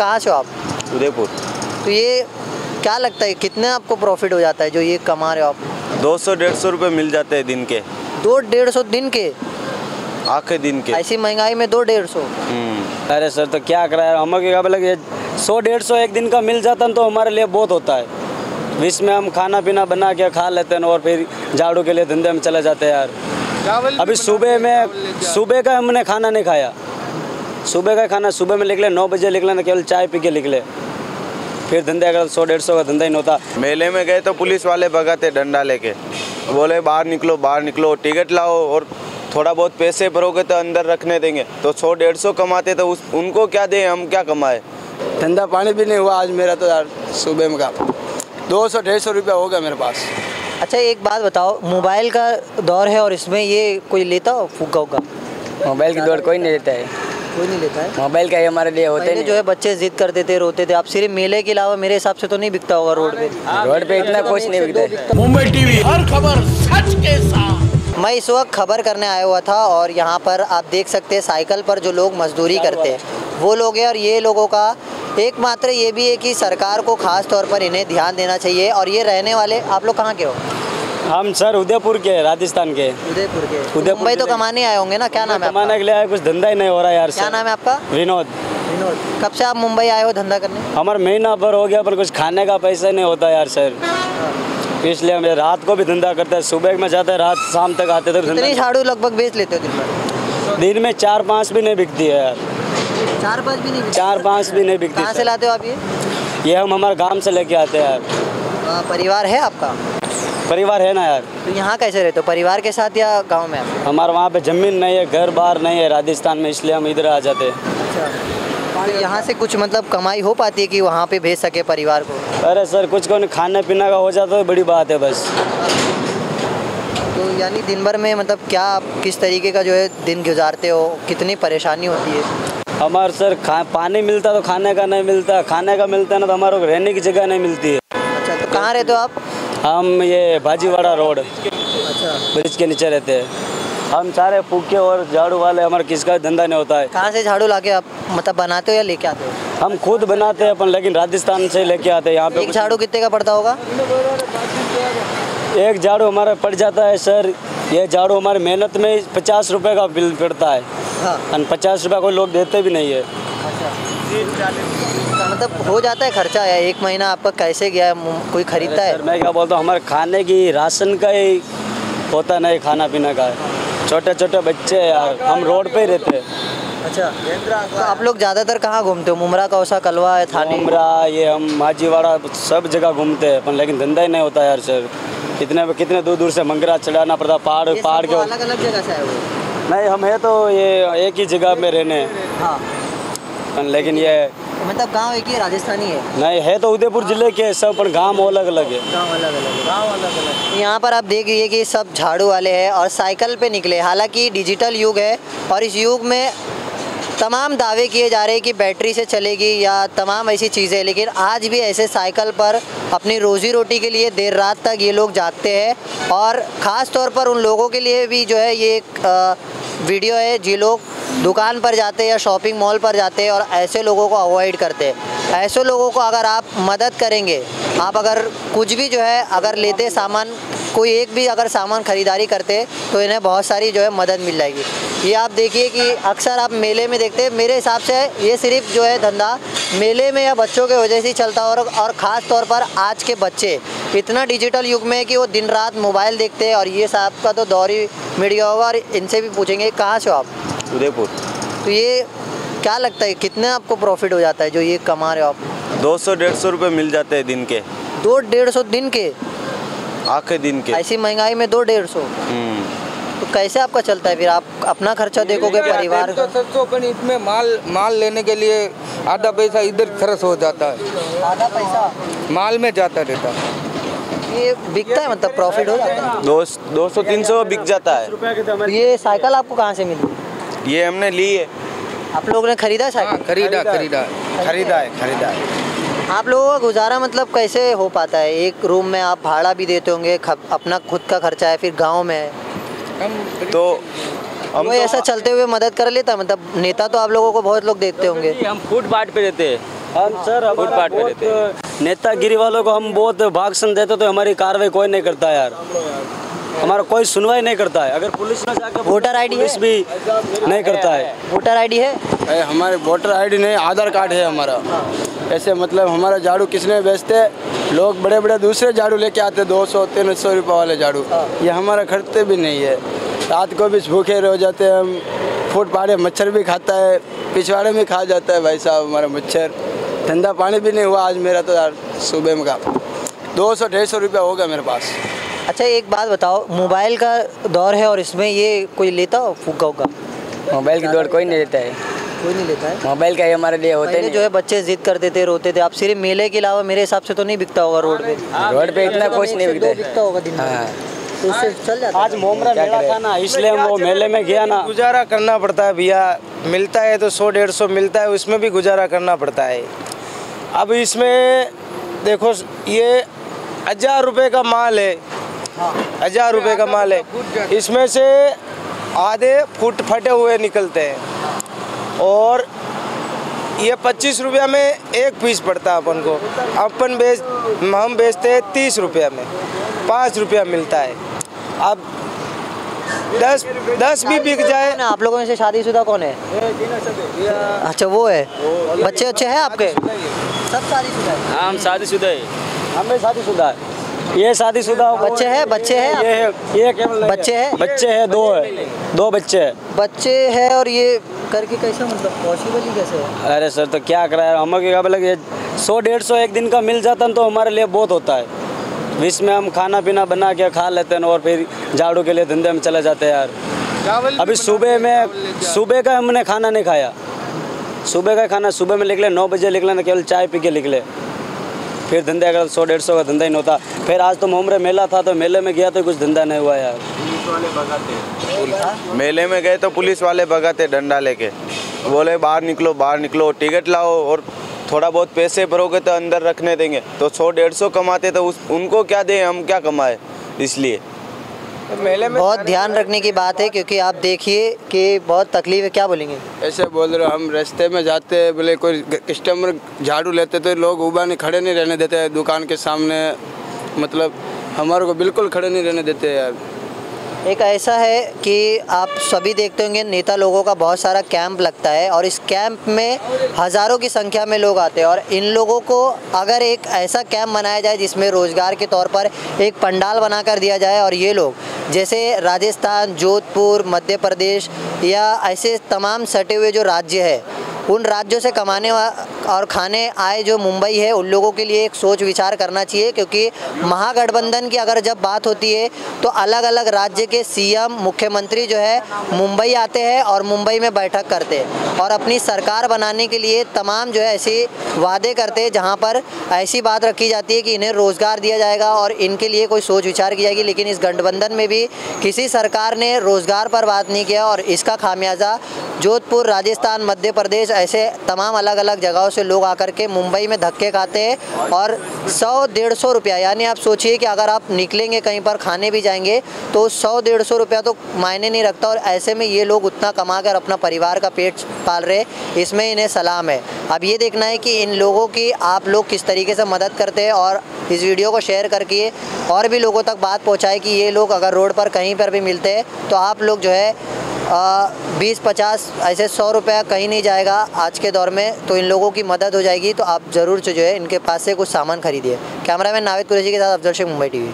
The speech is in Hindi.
कहाँ से हो आप? उदयपुर। तो ये क्या लगता है कितने आपको प्रॉफिट हो जाता है जो ये कमा रहे हो आप? दो सौ डेढ़ सौ रुपये मिल जाते हैं दिन के। दो डेढ़ सौ दिन के? आखे दिन के। ऐसी महँगाई में दो डेढ़ सौ? हम्म। अरे सर तो क्या कराया हम क्या बोले सौ डेढ़ सौ एक दिन का मिल जाता न तो हमारे लिए बहुत होता है। इसमें हम खाना पीना बना के खा लेते हैं और फिर झाड़ू के लिए धंधे में चले जाते हैं यार। अभी सुबह में सुबह का हमने खाना नहीं खाया। सुबह का खाना सुबह में निकले नौ बजे निकले ना केवल चाय पी के निकले। फिर धंधे अगर सौ डेढ़ सौ का धंधा ही नहीं होता मेले में गए तो पुलिस वाले भगाते डंडा लेके। बोले बाहर निकलो बाहर निकलो टिकट लाओ और थोड़ा बहुत पैसे भरोगे तो अंदर रखने देंगे। तो सौ डेढ़ सौ कमाते तो उस उनको क्या दें हम क्या कमाए? धंधा पानी भी नहीं हुआ आज मेरा तो यार सुबह में का। दो सौ डेढ़ सौ रुपया हो गया मेरे पास। अच्छा एक बात बताओ मोबाइल का दौर है और इसमें ये कोई लेता हो फूका उका मोबाइल की दौड़ कोई नहीं लेता है। कोई नहीं लेता है। मोबाइल का ही हमारे लिए होते पहले जो है बच्चे जिद करते थे रोते थे। आप सिर्फ़ मेले के अलावा मेरे हिसाब से तो नहीं बिकता होगा रोड पे। नहीं रोड पे इतना कुछ नहीं बिकता। मुंबई टीवी हर खबर सच के साथ। मैं इस वक्त खबर करने आया हुआ था और यहाँ पर आप देख सकते हैं साइकिल पर जो लोग मजदूरी करते हैं वो लोग हैं और ये लोगों का एकमात्र ये भी है कि सरकार को खास तौर पर इन्हें ध्यान देना चाहिए। और ये रहने वाले आप लोग कहाँ के हो? हम सर उदयपुर के राजस्थान के। उदयपुर के। उदयपुर मुंबई तो कमाने आए होंगे ना क्या नाम है कमाने के लिए आए, कुछ धंधा ही नहीं हो रहा यार क्या नाम है आपका? विनोद। विनोद। कब से आप मुंबई आए हो धंधा करने? हमारा महीना भर हो गया पर कुछ खाने का पैसा नहीं होता यार सर। इसलिए हम रात को भी धंधा करते हैं सुबह में जाते हैं रात शाम तक आते थे कितनी धंधा झाड़ू लगभग बेच लेते हो दिन भर? दिन में चार पाँच भी नहीं बिकती है यार। चार पाँच भी नहीं चार पाँच भी नहीं बिकती कहाँ से लाते हो आप ये? ये हम हमारे गाँव से लेके आते हैं यार। परिवार है आपका? परिवार है ना यार? तो यहाँ कैसे रहते हो? परिवार के साथ या गाँव में हमारे वहाँ पे ज़मीन नहीं है घर बार नहीं है राजस्थान में इसलिए हम इधर आ जाते हैं। तो यहाँ से कुछ मतलब कमाई हो पाती है कि वहाँ पे भेज सके परिवार को? अरे सर कुछ को खाने पीने का हो जाता है बड़ी बात है बस। तो यानी दिन भर में मतलब क्या आप किस तरीके का जो है दिन गुजारते हो? कितनी परेशानी होती है? हमारे सर खा पानी मिलता तो खाने का नहीं मिलता खाने का मिलता ना तो हमारे रहने की जगह नहीं मिलती है। अच्छा तो कहाँ रहते हो आप? हम ये भाजीवाड़ा रोड अच्छा। ब्रिज के नीचे रहते हैं। हम सारे फूके और झाड़ू वाले हमारा किसका धंधा नहीं होता है। कहाँ से झाड़ू लाके आप मतलब बनाते हो या लेके आते हो? हम खुद बनाते हैं अपन लेकिन राजस्थान से लेके आते हैं यहाँ पे झाड़ू कितने का पड़ता होगा? एक झाड़ू हमारा पड़ जाता है सर। ये झाड़ू हमारी मेहनत में पचास रुपए का बिल पड़ता है। हाँ। पचास रुपये कोई लोग देते भी नहीं है। तो मतलब हो जाता है खर्चा या एक महीना आपका कैसे गया कोई खरीदता है? सर मैं क्या बोलता हूँ हमारे खाने की राशन का ही होता नहीं खाना पीना का। छोटे छोटे बच्चे यार हम रोड पे ही रहते हैं। अच्छा तो आप लोग ज़्यादातर कहाँ घूमते हो? मुमरा कौसा कलवा है थाने उमरा ये हम माजीवाड़ा सब जगह घूमते हैं पर लेकिन धंधा ही नहीं होता यार सर। इतने कितने दूर दूर से मंगरा चढ़ाना पड़ता पहाड़ पहाड़ के अलग अलग जगह से नहीं हम है तो ये एक ही जगह में रहने। हाँ। लेकिन ये मतलब गाँव एक ही राजस्थानी है? नहीं है तो उदयपुर ज़िले के सब पर गाँव अलग अलग है। गाँव अलग अलग गाँव अलग अलग यहाँ पर आप देख देखिए कि सब झाड़ू वाले हैं और साइकिल पे निकले हालाँकि डिजिटल युग है और इस युग में तमाम दावे किए जा रहे हैं कि बैटरी से चलेगी या तमाम ऐसी चीज़ें लेकिन आज भी ऐसे साइकिल पर अपनी रोज़ी रोटी के लिए देर रात तक ये लोग जागते हैं। और ख़ास तौर पर उन लोगों के लिए भी जो है ये एक वीडियो है, जी लोग दुकान पर जाते या शॉपिंग मॉल पर जाते और ऐसे लोगों को अवॉइड करते। हैं ऐसे लोगों को अगर आप मदद करेंगे, आप अगर कुछ भी जो है, अगर लेते सामान कोई एक भी अगर सामान खरीदारी करते तो इन्हें बहुत सारी जो है मदद मिल जाएगी। ये आप देखिए कि अक्सर आप मेले में देखते हैं मेरे हिसाब से ये सिर्फ़ जो है धंधा मेले में या बच्चों के वजह से ही चलता है और और ख़ास तौर पर आज के बच्चे। इतना डिजिटल युग में है कि वो दिन रात मोबाइल देखते हैं और ये साहब का तो दौर ही मीडिया होगा और इनसे भी पूछेंगे कहाँ से हो आप? उदयपुर। तो ये क्या लगता है कितने आपको प्रॉफिट हो जाता है जो ये कमा रहे हो आप? दो सौ डेढ़ सौ रुपये मिल जाते हैं दिन के। दो डेढ़ सौ दिन के? आखे दिन के। ऐसी महँगाई में दो डेढ़ सौ। हम्म। तो कैसे आपका चलता है फिर? आप अपना खर्चा देखोगे परिवार तो पण इसमें माल माल लेने के लिए आधा पैसा इधर खर्च हो जाता है। आधा पैसा? माल में जाता रहता है। ये बिकता है मतलब प्रॉफिट हो जाता है? दो दो सौ तीन सौ बिक जाता है। तो ये साइकिल आपको कहाँ से मिली? ये हमने ली है। आप लोगों ने खरीदा है हाँ, साइकिल खरीदा खरीदा खरीदा है खरीदा है। आप लोगों का गुजारा मतलब कैसे हो पाता है? एक रूम में आप भाड़ा भी देते होंगे अपना खुद का खर्चा है फिर गाँव में? है तो हम तो ऐसा चलते हुए मदद कर लेता मतलब नेता तो आप लोगों को बहुत लोग देखते होंगे। हम फुटपाथ पे रहते हैं हम सर हमारा फुटपाथ पे बहुत नेतागिरी वालों को हम बहुत भाषण देते तो हमारी कार्रवाई कोई नहीं करता यार। हमारा कोई सुनवाई नहीं करता है। अगर पुलिस में जाकर वोटर आईडी है? पुलिस भी नहीं करता है। वोटर आईडी है? है हमारे वोटर आईडी नहीं आधार कार्ड है हमारा। ऐसे मतलब हमारा झाड़ू किसने बेचते? लोग बड़े बड़े दूसरे झाड़ू लेके आते दो सौ तीन सौ रुपये वाले झाड़ू। ये हमारा खरीदते भी नहीं है। रात को भी भूखे रह जाते हैं हम। फूट पाड़े मच्छर भी खाता है पिछवाड़े में खा जाता है भाई साहब हमारा मच्छर। धंधा पानी भी नहीं हुआ आज मेरा तो यार सुबह में का। दो सौ डेढ़ सौ रुपया होगा मेरे पास। अच्छा एक बात बताओ मोबाइल का दौर है और इसमें ये कोई लेता हो फुग्गा उग्गा मोबाइल की दौड़ कोई नहीं लेता है। कोई नहीं लेता है। मोबाइल का ही हमारे लिए होते नहीं। जो है बच्चे जिद करते थे रोते थे। अब सिर्फ़ मेले के अलावा मेरे हिसाब से तो नहीं बिकता होगा रोड पे। रोड पे इतना कुछ नहीं बिकता बिकता होगा दिन में। हाँ। तो इससे चल जाता आज मोमरा मेला था ना इसलिए हम वो मेले में गया ना। गुजारा करना पड़ता है भैया। मिलता है तो सौ डेढ़ सौ मिलता है उसमें भी गुजारा करना पड़ता है। अब इसमें देखो ये हज़ार रुपए का माल है। हज़ार रुपए का माल है। इसमें से आधे फुट फटे हुए निकलते हैं। और ये पच्चीस रुपया में एक पीस पड़ता है अपन को। अपन बेच हम बेचते हैं तीस रुपया में। पाँच रुपया मिलता है। अब दस दस भी बिक जाए। ना आप लोगों में से शादीशुदा कौन है? अच्छा वो है। बच्चे अच्छे हैं आपके? सब शादीशुदा है हम शादीशुदा है। हमें शादीशुदा है। ये शादीशुदा बच्चे हैं बच्चे हैं? ये है ये केवल बच्चे हैं? बच्चे हैं दो है। दो बच्चे हैं। बच्चे हैं और ये करके कैसे मतलब पॉसिबल ही कैसे है? अरे सर तो क्या कराया हम क्या बोले ये सौ डेढ़ सौ एक दिन का मिल जाता तो हमारे लिए बहुत होता है। बीच में हम खाना पीना बना के खा लेते हैं और फिर झाड़ू के लिए धंधे में चले जाते हैं यार। अभी सुबह में सुबह का हमने खाना नहीं खाया। सुबह का खाना सुबह में निकले नौ बजे निकले ना केवल चाय पी के निकले फिर धंधे अगर सौ, डेढ़ सौ का धंधा ही नहीं होता। फिर आज तो मोमरे मेला था तो मेले में गया तो कुछ धंधा नहीं हुआ यार। मेले में गए तो पुलिस वाले भगाते डंडा लेके। बोले, बाहर निकलो बाहर निकलो, टिकट लाओ और थोड़ा बहुत पैसे भरोगे तो अंदर रखने देंगे। तो सौ, डेढ़ सौ कमाते तो उस, उनको क्या दें, हम क्या कमाए इसलिए? मेले में बहुत ध्यान रखने की बात है क्योंकि आप देखिए कि बहुत तकलीफ़ है क्या बोलेंगे? ऐसे बोल रहे हो, हम रास्ते में जाते हैं बोले कोई कस्टमर झाड़ू लेते तो लोग उबा नहीं खड़े नहीं रहने देते दुकान के सामने। मतलब हमारे को बिल्कुल खड़े नहीं रहने देते यार। एक ऐसा है कि आप सभी देखते होंगे नेता लोगों का बहुत सारा कैंप लगता है और इस कैंप में हज़ारों की संख्या में लोग आते हैं और इन लोगों को अगर एक ऐसा कैंप बनाया जाए जिसमें रोज़गार के तौर पर एक पंडाल बनाकर दिया जाए और ये लोग जैसे राजस्थान जोधपुर मध्य प्रदेश या ऐसे तमाम सटे हुए जो राज्य है उन राज्यों से कमाने और खाने आए जो मुंबई है, उन लोगों के लिए एक सोच विचार करना चाहिए, क्योंकि महागठबंधन की अगर जब बात होती है तो अलग अलग राज्य के सीएम, मुख्यमंत्री जो है, मुंबई आते हैं और मुंबई में बैठक करते हैं। और अपनी सरकार बनाने के लिए तमाम जो है, ऐसे वादे करते हैं, जहाँ पर ऐसी बात रखी जाती है कि इन्हें रोज़गार दिया जाएगा और इनके लिए कोई सोच विचार की जाएगी, लेकिन इस गठबंधन में भी किसी सरकार ने रोज़गार पर बात नहीं किया और इसका खामियाजा जोधपुर, राजस्थान, मध्य प्रदेश ऐसे तमाम अलग अलग जगहों से लोग आकर के मुंबई में धक्के खाते हैं और सौ डेढ़ सौ रुपया, यानी आप सोचिए कि अगर आप निकलेंगे कहीं पर, खाने भी जाएँगे तो सौ डेढ़ सौ रुपया तो मायने नहीं रखता और ऐसे में ये लोग उतना कमा कर अपना परिवार का पेट पाल रहे इसमें इन्हें सलाम है। अब ये देखना है कि इन लोगों की आप लोग किस तरीके से मदद करते हैं और इस वीडियो को शेयर करके और भी लोगों तक बात पहुँचाए कि ये लोग अगर रोड पर कहीं पर भी मिलते हैं तो आप लोग जो है बीस पचास ऐसे सौ रुपया कहीं नहीं जाएगा आज के दौर में तो इन लोगों की मदद हो जाएगी तो आप ज़रूर जो है इनके पास से कुछ सामान खरीदिए। कैमरा मैन नावेद कुरेशी के साथ अफजल शेख, मुंबई टीवी।